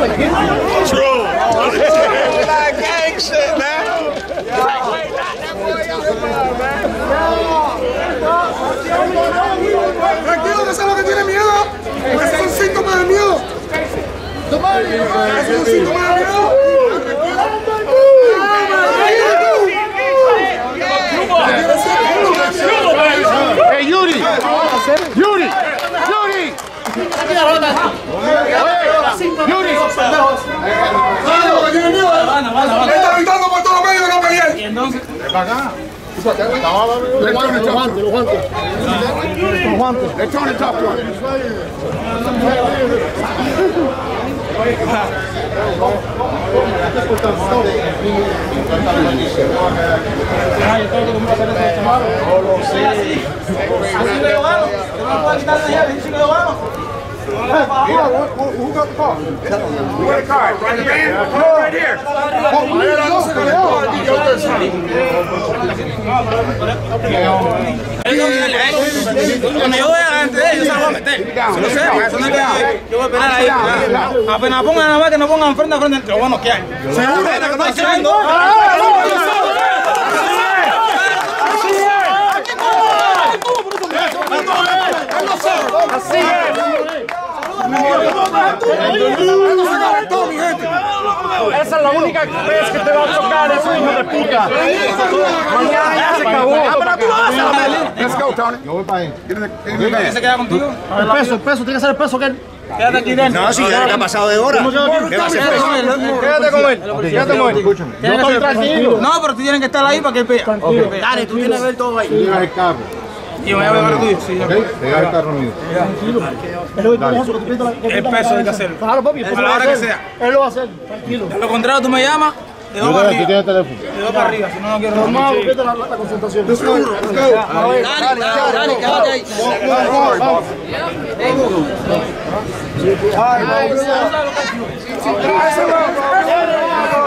True. ¿Sabes lo que tiene está gritando por todos los medios de no pelear. Y entonces, Los guantes, los guantes, los guantes. Los guantes. They're trying to talk to him. así le lo gano. Yo no puedo quitarle la llave, así le lo gano. Who got the car? Car? Here. Yo la a meter. No es yo esperar ahí. Apenas pongan nada más que no pongan frente a frente, lo voy a noquear. Seguro que no estoy diciendo. Esa es la única vez que te va a tocar ese hijo de puta. Mañana ya se acabó. Let's go, Tony. Yo voy para ahí. ¿Quién se queda contigo? El peso, el peso, tiene que ser el peso que él. Quédate aquí dentro. No, si ya ha pasado de hora. Quédate con él. Quédate con él. Yo estoy tranquilo. No, pero tú tienes que estar ahí para que vea. Dale, tú tienes que ver todo ahí. Y voy a tuyo. Sí, ya. Llevas el carro mío. El peso hay que hacerlo. Claro, papi. A la hora que sea. Él lo va a hacer. Tranquilo. De lo contrario, tú me llamas, de dos para arriba. tienes teléfono. De dos para arriba, si no, no quiero Vamos, vete la, la concentración. Let's go. Let's go. Dale, dale, quédate ahí.